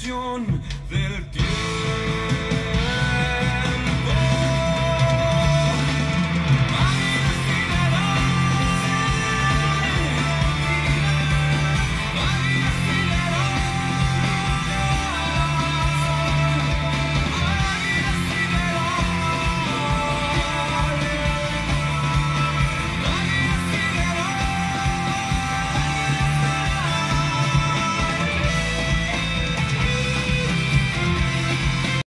dirección del tiempo.